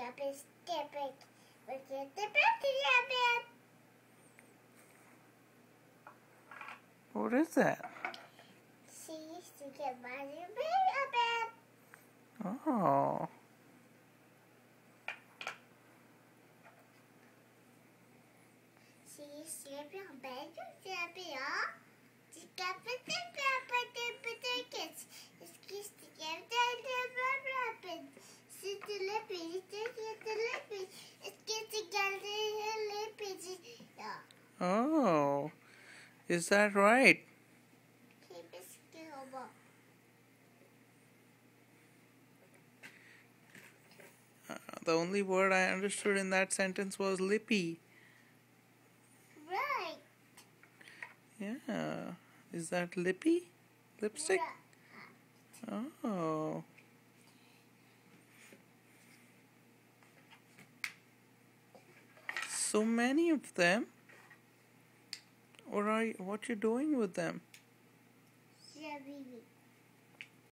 rabbit, skip it. Look at the rabbit. What is that? She's to get my baby rabbit. Oh. She's sleeping on bed, sleeping on. She's got the rabbit, the tickets. She's to get the rabbit. She's the lippy, she's the lippy. It's getting the lippy. Yeah. Oh. Is that right? Keep it still. Uh, the only word I understood in that sentence was lippy. Right. Yeah. Is that lippy? Lipstick? Oh. So many of them. What are you, what you doing with them?